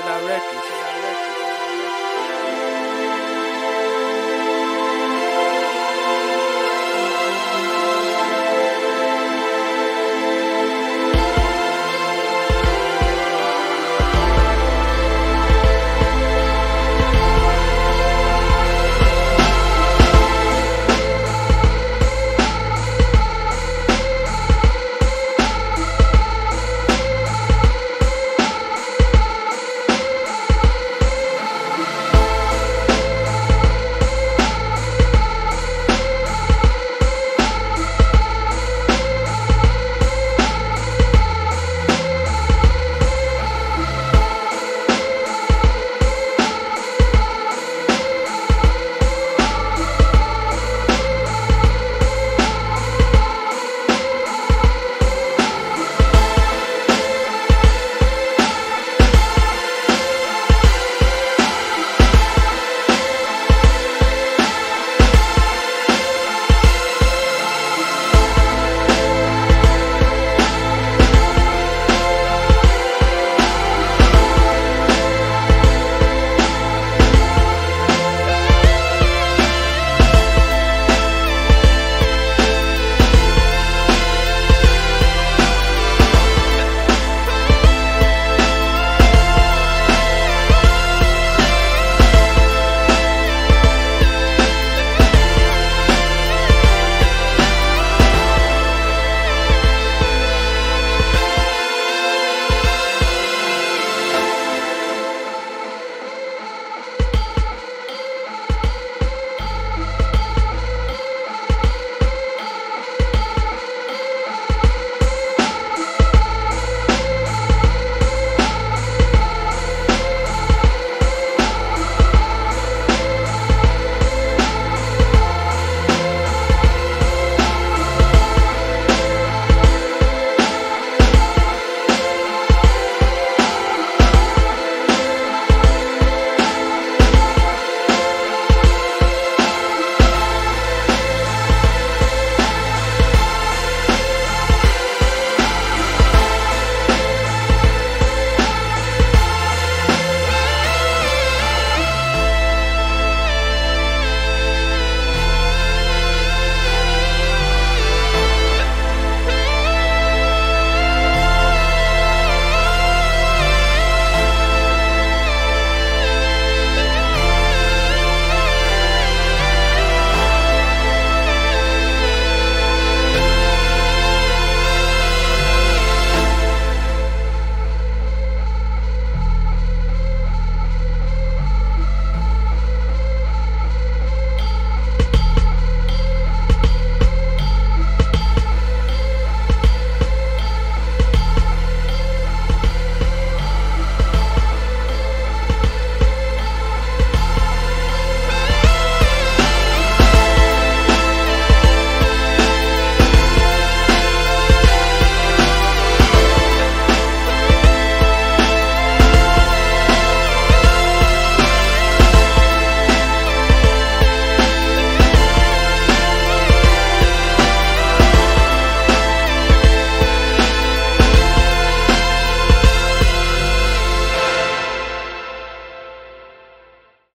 till I wreck it.